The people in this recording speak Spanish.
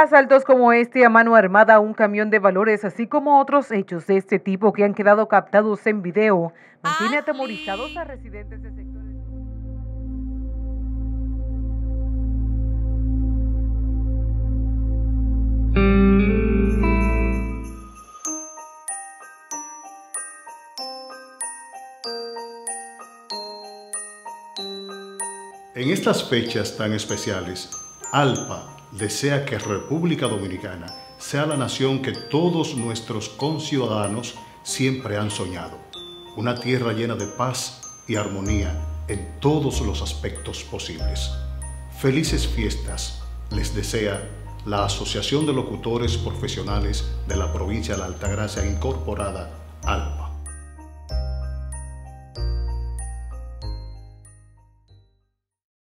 Asaltos como este a mano armada a un camión de valores, así como otros hechos de este tipo que han quedado captados en video, mantiene atemorizados a residentes de En estas fechas tan especiales, ALPA desea que República Dominicana sea la nación que todos nuestros conciudadanos siempre han soñado. Una tierra llena de paz y armonía en todos los aspectos posibles. Felices fiestas les desea la Asociación de Locutores Profesionales de la Provincia de la Altagracia Incorporada, ALPA.